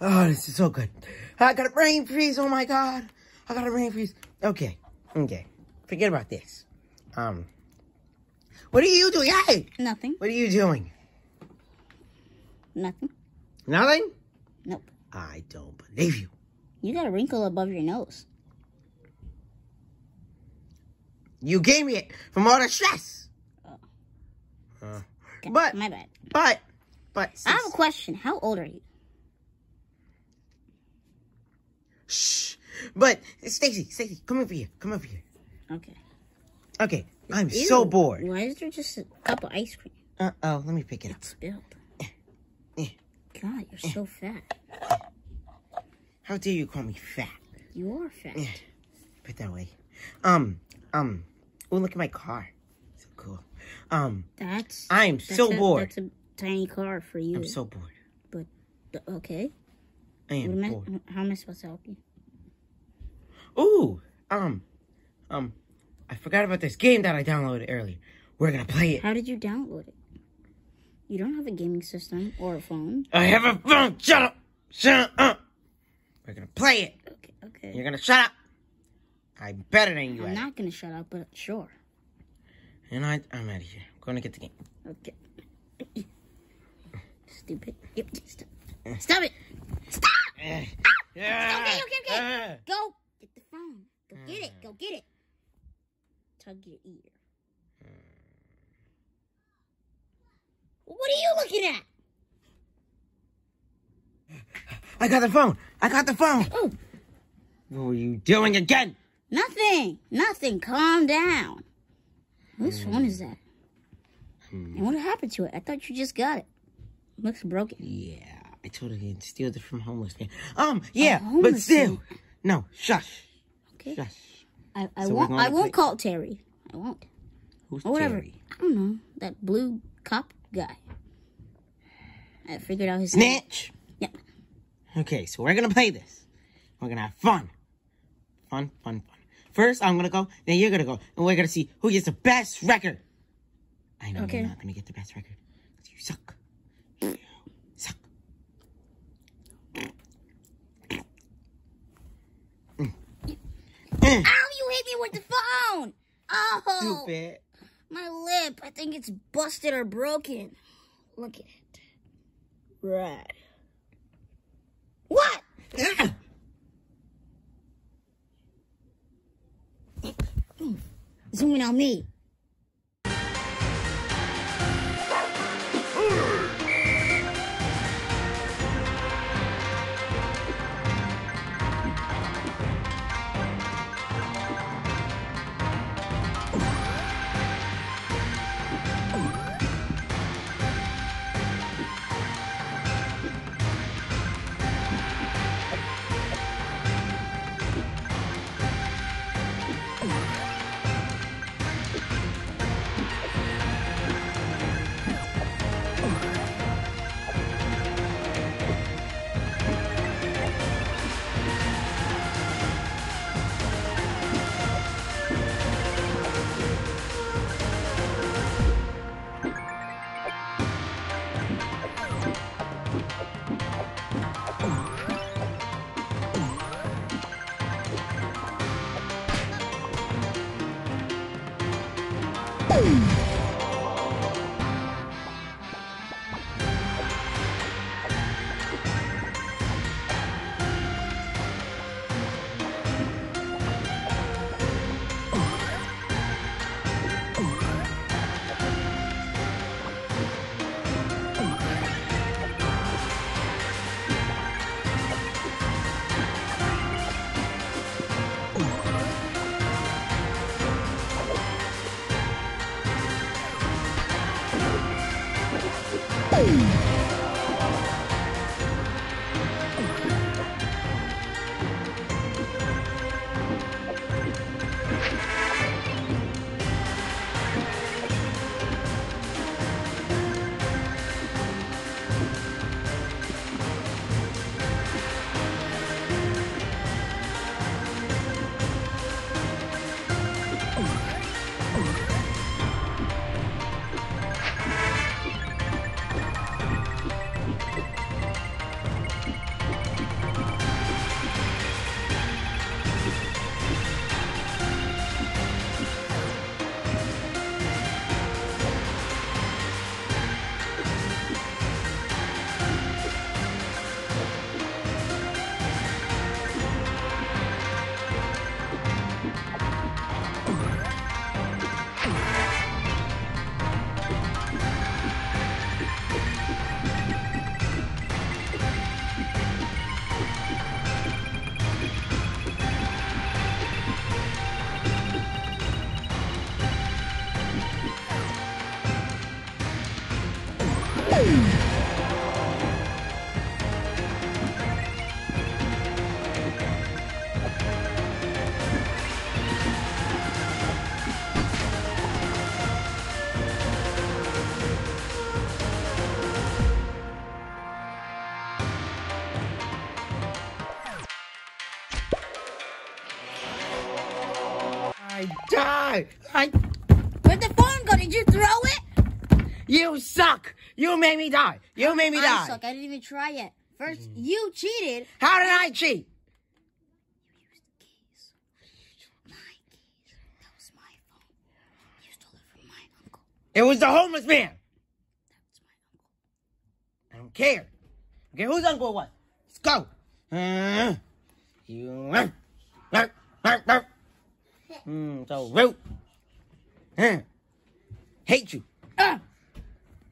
Oh, this is so good. I got a brain freeze. Oh my god. I got a brain freeze. Okay. Okay. Forget about this. Um. What are you doing? Hey! Nothing. What are you doing? Nothing. Nothing? Nope. I don't believe you. You got a wrinkle above your nose. You gave me it from all the stress. Oh. Uh, But- my bad. but, but, I have a question. How old are you? But, Stacy, Stacy, come over here. Come over here. Okay. Okay, I'm so bored. Why is there just a cup of ice cream Uh oh, let me pick it up. spilled? eh. God, you're so fat. How dare you call me fat? You are fat. Put that way. Um, um. Oh, look at my car. So cool. Um, That's. I'm that's so a, bored. That's a tiny car for you. I'm so bored. But Okay. I am bored. how am I supposed to help you? Ooh, um, um, I forgot about this game that I downloaded earlier. We're gonna play it. How did you download it? You don't have a gaming system or a phone. I have a phone. Shut up. Shut up. We're gonna play it. Okay. Okay. You're gonna shut up. I'm better than you. I'm at it. not gonna shut up, but sure. And I, I'm out of here. I'm gonna get the game. Okay. Stupid. Yep. Stop. Stop it. Stop. Okay, okay, okay. Go. Phone. Go get it. Go get it. Tug your ear. What are you looking at? I got the phone. I got the phone. Oh, What were you doing again? nothing. Nothing. Calm down. Whose phone is that? And what happened to it? I thought you just got it. Looks broken. Yeah, I totally steal it from homeless man. Um, yeah, but still, man. no, shush. Shush. I, I So won't. I won't play- call Terry. I won't. Who's Or whatever. Terry? I don't know. That blue cop guy. I figured out his name. Snitch. Yeah. Okay, so we're gonna play this. We're gonna have fun, fun, fun, fun. First, I'm gonna go, then you're gonna go, and we're gonna see who gets the best record. I know Okay. you're not gonna get the best record. You suck. You suck. Mm. Mm. Ow! You hit me with the phone. Oh, Stupid. my lip. I think it's busted or broken. Look at it. Right. What? Ah. Zooming on me. I. Where'd the phone go? Did you throw it? You suck. You made me die. You made me I die. suck. I didn't even try yet. First, you cheated. How did I cheat? Keys. My keys. That was my phone. It from my uncle. It was the homeless man. That's my uncle. I don't care. Okay, whose uncle it was? Let's go. Uh, you. Uh, uh, uh, uh. Hmm, so rude. Uh, hate you. Ah!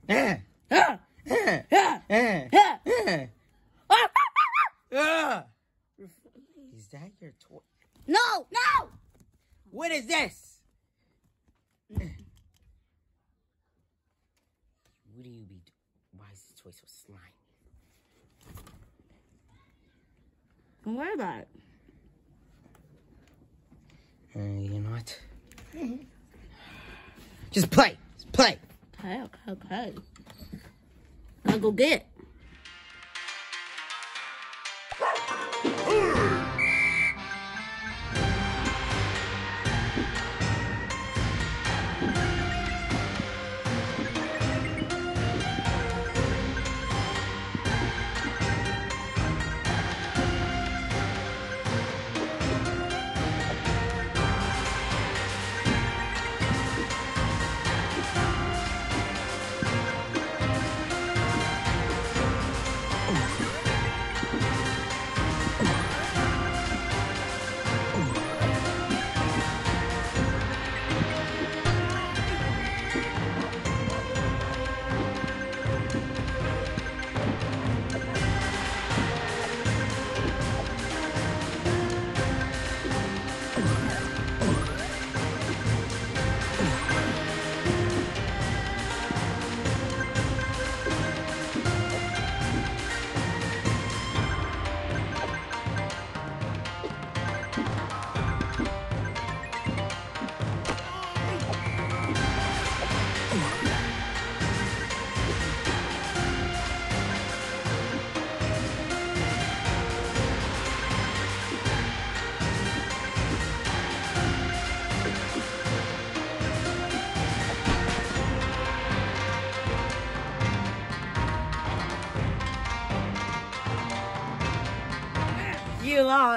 Uh, Ah! uh, uh, Ah! uh, Ah! uh. Ah! Uh. Is that your toy? No! No! What is this? What do you be doing? Why is this toy so slimy? Don't worry about it. Uh, you know what? Just play. Just play. Okay, okay, okay. I'll go get it.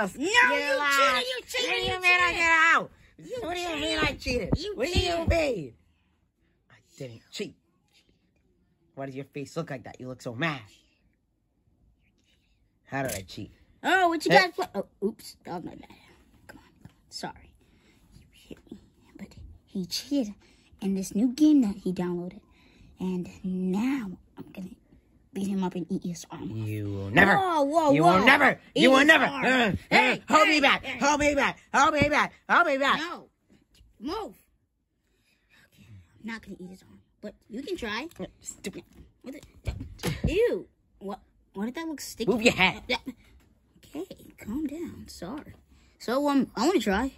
Lost. No, you you cheated, you cheated, What do you you mean I cheated. get out? You what do you mean I cheated. cheated? You what do you mean? I didn't cheat. Why does your face look like that? You look so mad. How did I cheat? Oh, what you Eh. guys? Oh, oops. Was my bad. Come on. Sorry. You hit me. But he cheated in this new game that he downloaded. And now I'm going to beat him up and eat his arm. You will never. Whoa, whoa, you whoa. will never. Eat You will never. Uh, uh, Hey, hold hey, me back. hey. Hold me back. Hold me back. Hold me back. No. Move. Okay, I'm not going to eat his arm. But you can try. Stupid. What the, ew. What? Why did that look sticky? Move your head. Okay, calm down. Sorry. So, um, I want to try.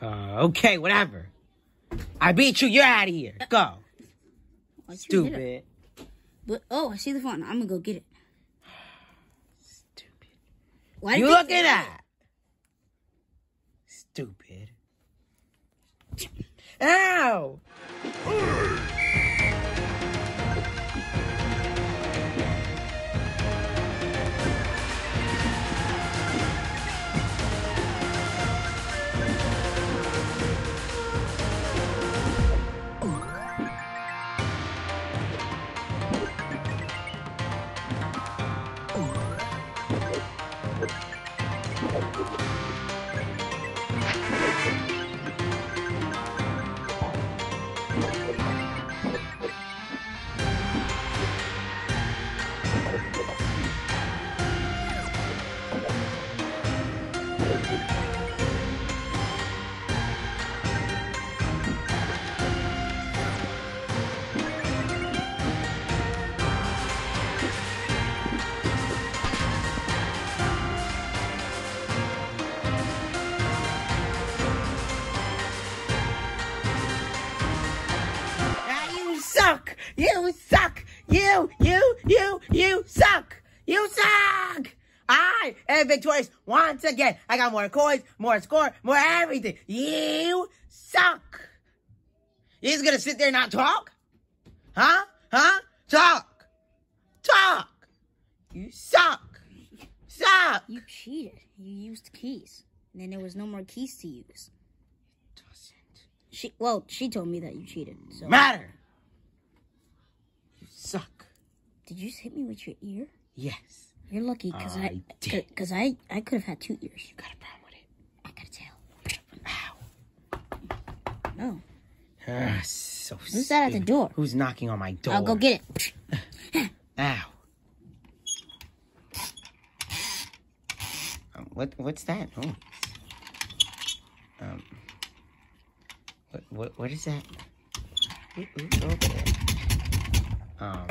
Uh, okay, whatever. I beat you. You're out of here. Go. Stupid. But oh, I see the phone. I'm gonna go get it. Stupid. Why You did look at that. Stupid. Ow! Victorious once again. I got more coins, more score, more everything. You suck. You just gonna sit there and not talk? Huh? Huh? Talk. Talk. You suck. Suck. You cheated. You used keys. And then there was no more keys to use. Doesn't She well, she told me that you cheated. So matter. You suck. did you just hit me with your ear? Yes. You're lucky because I I did. because I I could have had two ears. You got a problem with it. I got a tail. Ow. No. Ah, so Who's that at the door? Who's knocking on my door? I'll go get it. Ow. Um, what? What's that? Oh. Um. What? What? What is that? Ooh, ooh, open it. Um.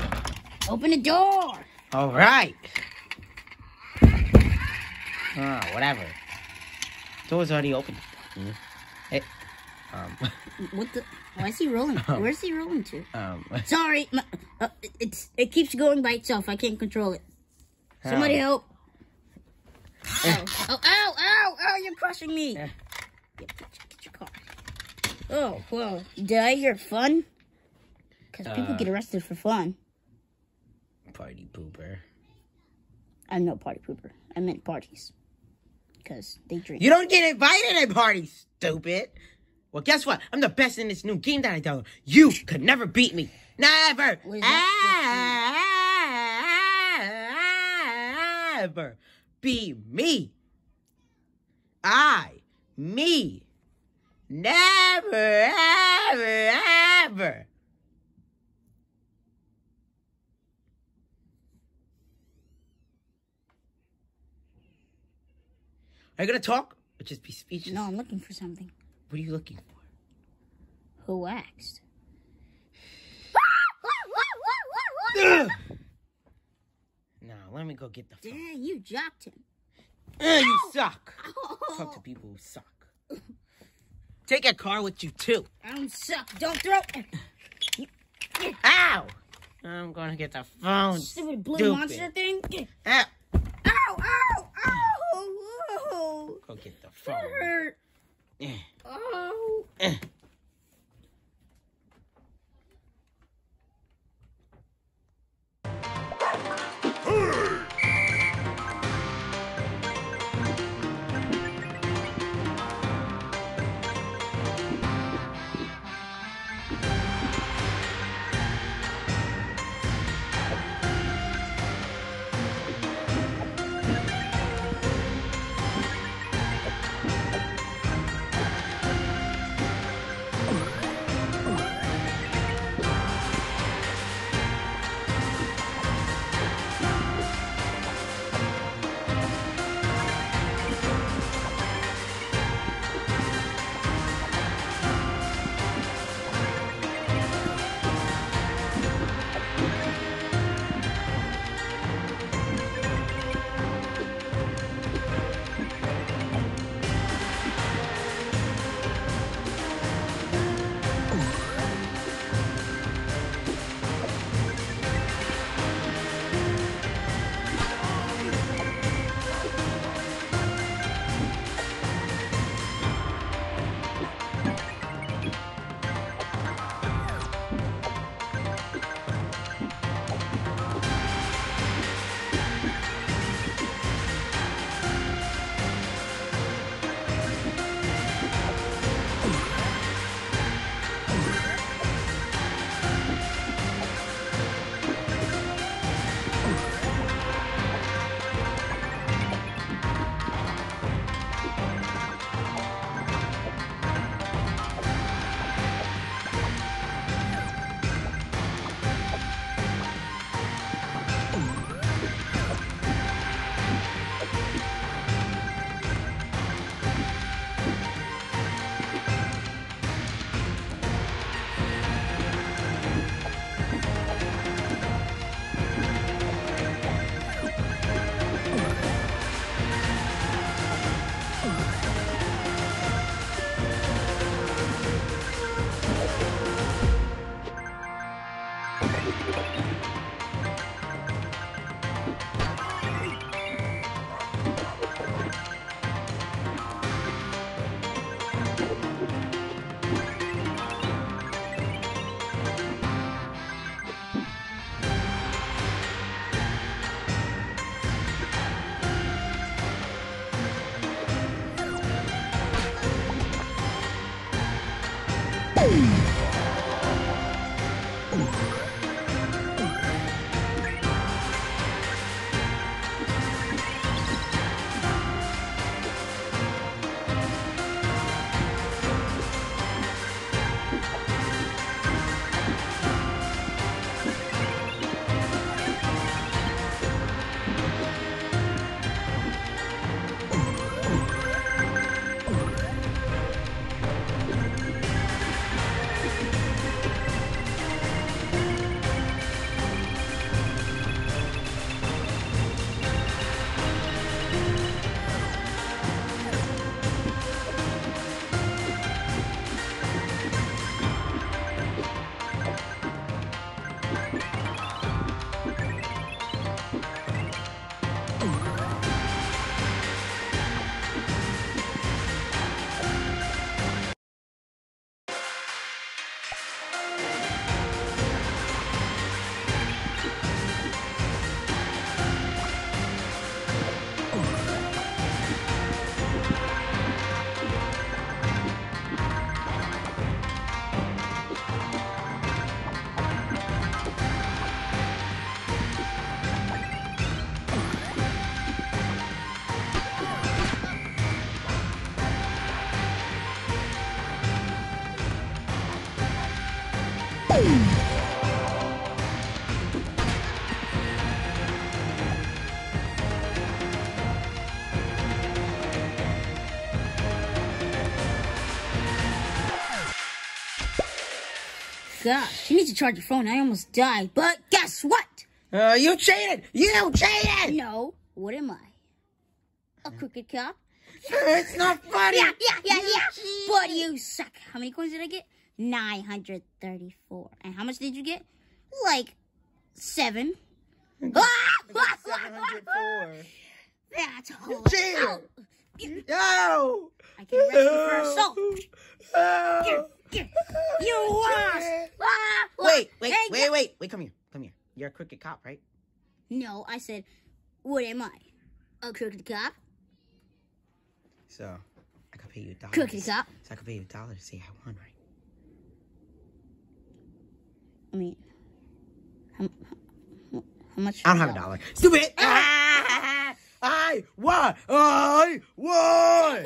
Open the door. All right. Ah, whatever. Door's already open. Hmm. Hey. Um. What the? Why is he rolling? Where's he rolling to? Um. Sorry, my, uh, it's it keeps going by itself. I can't control it. Somebody help! Ow! Oh, ow! Ow! Ow! You're crushing me. Eh. Get, get, get your car. Oh well, did I hear fun? Because people Uh. get arrested for fun. Party pooper. I'm no party pooper. I meant parties. Because they drink. You don't get invited at parties, stupid. Well, guess what? I'm the best in this new game that I downloaded. You could never beat me. Never. What is that? Ever. Be me. I. Me. Never, ever, ever. Are you gonna talk or just be speechless? no, I'm looking for something. What are you looking for? Who asked? Ugh. Now, let me go get the phone. Dang, you dropped him. Ugh, you suck. Oh. Talk to people who suck. Take a car with you too. I don't suck. Don't throw. Ow! I'm gonna get the phone. Stupid blue Stupid. monster thing. Ow! Ow! Ow! Go get the That phone. hurt. Eh, Oh. Gosh, you need to charge your phone. I almost died. But guess what? Uh, you cheated! You cheated! No, what am I? A crooked cop? It's not funny! Yeah, yeah, yeah, You yeah. cheated. But you suck. How many coins did I get? 934. And how much did you get? Like, seven. Ah! 704. That's a whole Cheater. No! I can arrest you for assault. Oh. You lost. Ah! Wait, wait, wait, wait, wait, come here, come here. You're a crooked cop, right? No, I said, what am I? A crooked cop? So, I could pay you a dollar. Crooked cop? So I could pay you a dollar to say I won, right? I mean, how, how, how much? I don't have a dollar. Stupid! Ah! I won! I won!